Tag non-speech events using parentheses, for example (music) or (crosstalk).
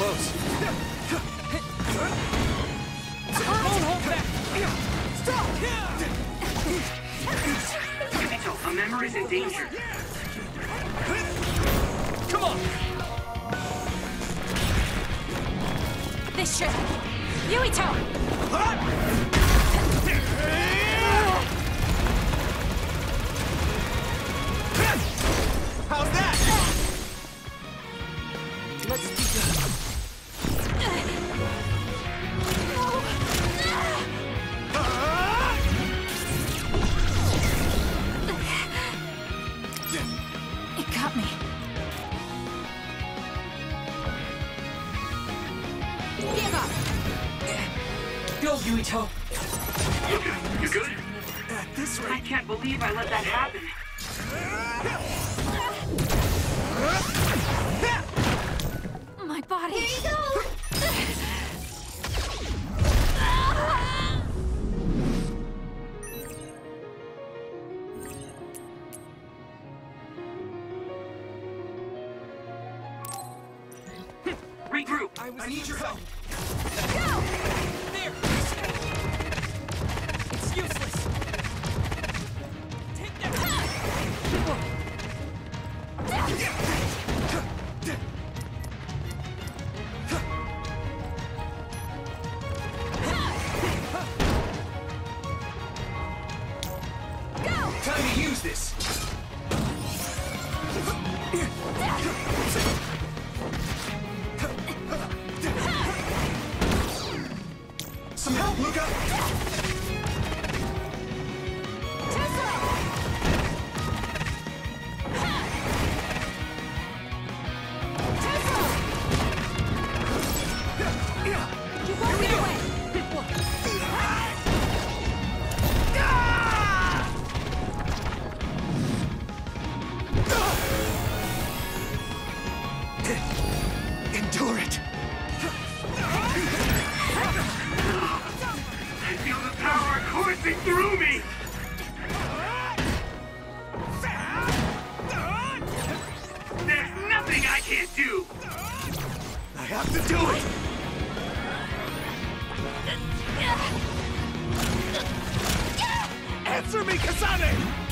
close. Don't hold back! Stop. Yuito, a memory's in danger. Come on! This should. Yuito! How's got me. Give up! Go, Yuito! You good? At this rate... I can't believe I let that happen. (laughs) Regroup. I need your help. There! It's useless! Take that! Time to use this. Get away! Endure it. Coursing through me. There's nothing I can't do. I have to do it. Answer me, Kasane!